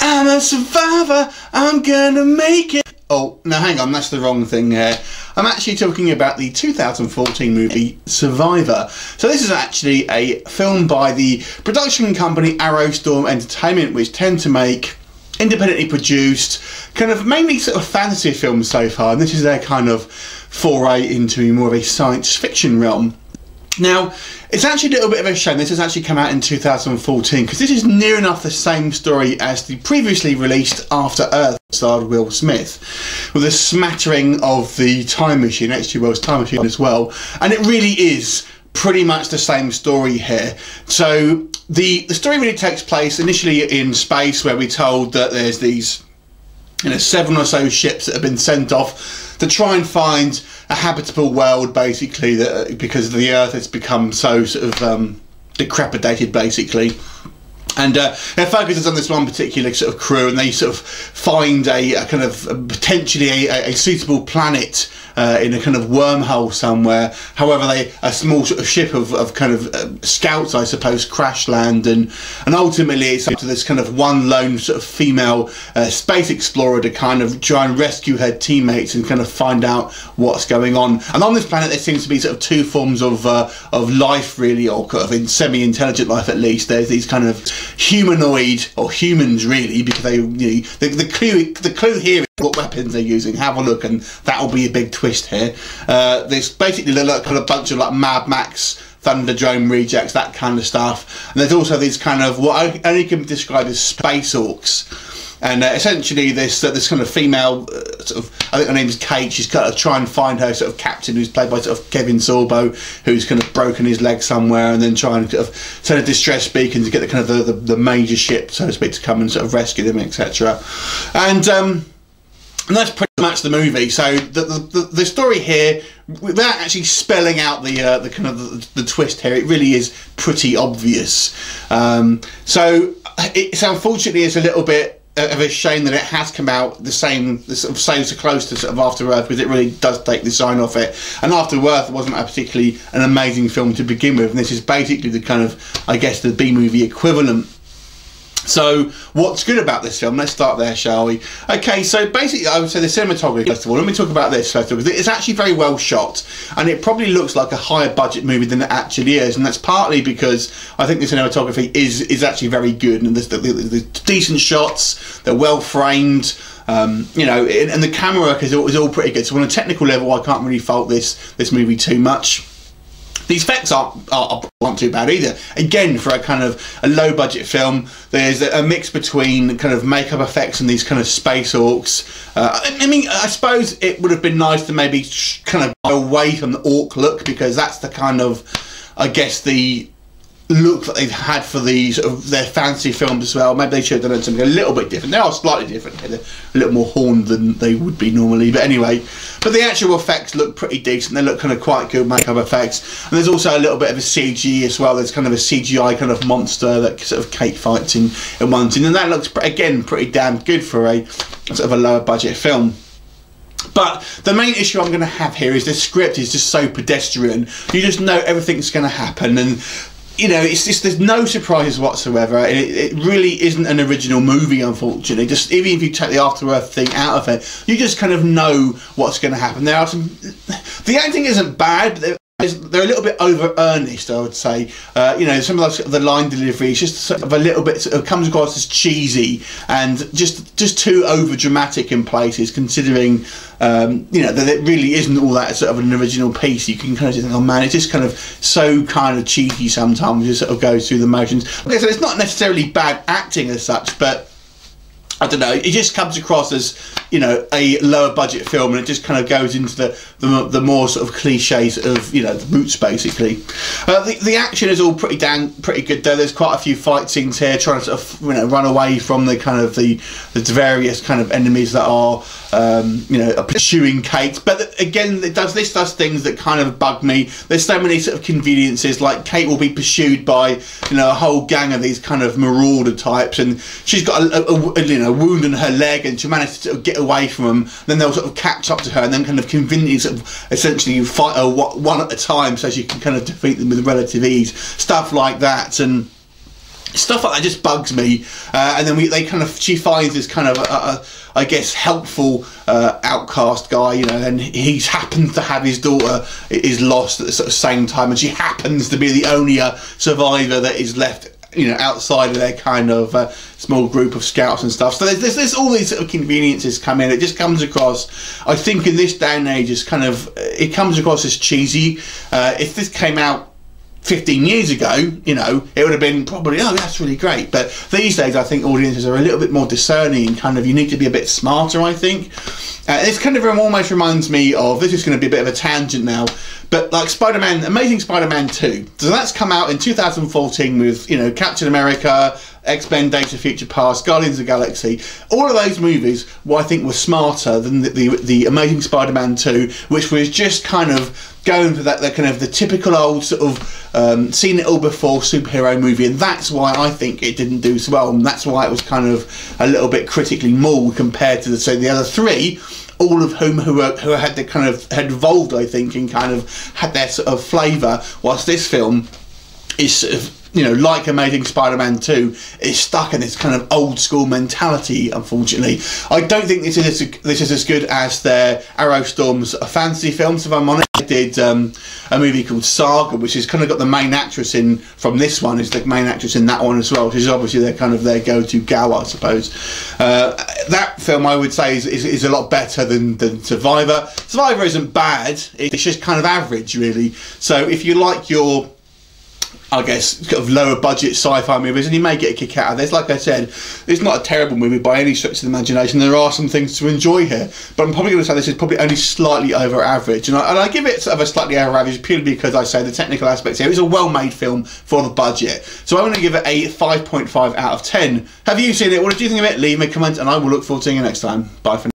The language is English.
I'm a survivor, I'm gonna make it. Oh, no, hang on, that's the wrong thing here. I'm actually talking about the 2014 movie Survivor. So, this is actually a film by the production company Arrowstorm Entertainment, which tend to make independently produced, kind of mainly sort of fantasy films so far, and this is their kind of foray into more of a science fiction realm. Now, it's actually a little bit of a shame this has actually come out in 2014 because this is near enough the same story as the previously released After Earth starred Will Smith with a smattering of the time machine, H.G. Wells' time machine as well, and it really is pretty much the same story here. So the the story really takes place initially in space where we're told that there's these you know seven or so ships that have been sent off to try and find a habitable world basically that because the earth has become so sort of um, decrepitated basically and uh, their focus is on this one particular sort of crew, and they sort of find a, a kind of a potentially a, a, suitable planet uh, in a kind of wormhole somewhere. However, they a small sort of ship of, of kind of uh, scouts, I suppose, crash land, and and ultimately it's up to this kind of one lone sort of female uh, space explorer to kind of try and rescue her teammates and kind of find out what's going on. And on this planet, there seems to be sort of two forms of uh, of life, really, or kind of semi-intelligent life at least. There's these kind of humanoid or humans really because they you know, the, the clue the clue here is what weapons they're using. Have a look and that'll be a big twist here. Uh, there's basically like kind of bunch of like Mad Max Thunderdome rejects that kind of stuff. And there's also these kind of what I only can describe as space orcs and uh, essentially this uh, this kind of female uh, sort of I think her name is Kate. She's got to try and find her sort of captain, who's played by sort of Kevin Sorbo, who's kind of broken his leg somewhere, and then trying to sort of send a distress beacon to get the kind of the, the, the major ship, so to speak, to come and sort of rescue them, etc. And um, and that's pretty much the movie. So the the, the story here, without actually spelling out the uh, the kind of the, the, twist here, it really is pretty obvious. Um, so it's unfortunately it's a little bit of a shame that it has come out the same, the sort of same so close to sort of After Earth because it really does take the sign off it. And After Earth wasn't a particularly an amazing film to begin with, and this is basically the kind of, I guess, the B movie equivalent so, what's good about this film? Let's start there, shall we? Okay, so basically, I would say the cinematography, first of all. Let me talk about this first of all, because it's actually very well shot, and it probably looks like a higher budget movie than it actually is, and that's partly because I think the cinematography is is actually very good, and there's, there's decent shots, they're well framed. Um, you know, and the camera work is all, is all pretty good. So on a technical level, I can't really fault this this movie too much. These effects aren't, aren't, aren't too bad either. Again, for a kind of a low budget film, there's a mix between kind of makeup effects and these kind of space orcs. Uh, I mean, I suppose it would have been nice to maybe kind of away from the orc look because that's the kind of, I guess, the look that they've had for these of their fantasy films as well. Maybe they should have done something a little bit different. They are slightly different. They're a little more horned than they would be normally. But anyway, but the actual effects look pretty decent. They look kind of quite good makeup effects. And there's also a little bit of a CG as well. There's kind of a CGI kind of monster that sort of Kate fights in, in one scene. And that looks, again, pretty damn good for a sort of a lower budget film. But the main issue I'm going to have here is the script is just so pedestrian. You just know everything's going to happen, and you know, it's just there's no surprises whatsoever. It, it, really isn't an original movie, unfortunately. Just even if you take the After Earth thing out of it, you just kind of know what's going to happen. There are some. The acting isn't bad, but they're a little bit over earnest, I would say. Uh, you know, some of the, the line delivery is just sort of a little bit comes across as cheesy and just just too over dramatic in places. Considering, um, you know, that it really isn't all that sort of an original piece. You can kind of just think, oh man, it's just kind of so kind of cheesy sometimes. It sort of goes through the motions. Okay, so it's not necessarily bad acting as such, but I don't know. It just comes across as you know a lower budget film, and it just kind of goes into the the, the more sort of cliches of you know the roots basically. Uh, the, the action is all pretty damn pretty good though. There's quite a few fight scenes here, trying to sort of you know run away from the kind of the the various kind of enemies that are um, you know pursuing Kate. But again, it does this does things that kind of bug me. There's so many sort of conveniences. Like Kate will be pursued by you know a whole gang of these kind of marauder types, and she's got a, a, a you know wound in her leg, and she manages to get away from them. Then they'll sort of catch up to her and then kind of conveniently sort of essentially fight her one at a time so she can kind of defeat them with relative ease. Stuff like that and stuff like that just bugs me. Uh, and then we, they kind of, she finds this kind of, a, a, I guess, helpful uh, outcast guy, you know, and he happens to have his daughter is lost at the sort of same time, and she happens to be the only uh, survivor that is left. You know, outside of their kind of uh, small group of scouts and stuff. So there's, there's, there's, all these sort of conveniences come in. It just comes across, I think, in this day and age, as kind of, it comes across as cheesy. Uh, if this came out 15 years ago, you know, it would have been probably, oh, that's really great. But these days, I think audiences are a little bit more discerning kind of, you need to be a bit smarter, I think. Uh, this kind of almost reminds me of, this is going to be a bit of a tangent now, but like Spider Man, Amazing Spider Man 2. So that's come out in 2014 with, you know, Captain America, X Men, Days of Future Past, Guardians of the Galaxy. All of those movies, well, I think, were smarter than the, the, the Amazing Spider Man 2, which was just kind of going for that, that kind of the typical old sort of um, seen it all before superhero movie, and that's why I think it didn't do so well, and that's why it was kind of a little bit critically mauled compared to the say the other three. All of whom who, were, who had the kind of had evolved, I think, and kind of had their sort of flavour. Whilst this film is sort of you know, like Amazing Spider-Man 2, is stuck in this kind of old school mentality. Unfortunately, I don't think this is this is as good as their Arrowstorm's fantasy films. If I'm honest, I did um, a movie called Saga, which has kind of got the main actress in from this one is the main actress in that one as well, which is obviously their kind of their go-to gal, I suppose. Uh, that film, I would say, is, is, is, a lot better than, than Survivor. Survivor isn't bad; it's just kind of average, really. So if you like your I guess, kind of lower budget sci-fi movies, and you may get a kick out of this. Like I said, it's not a terrible movie by any stretch of the imagination. There are some things to enjoy here, but I'm probably going to say this is probably only slightly over average, and I, and I give it sort of a slightly over average purely because I say the technical aspects here. It's a well-made film for the budget, so I'm going to give it a 5.5 out of 10. Have you seen it? What did you think of it? Leave me a comment, and I will look forward to seeing you next time. Bye for now.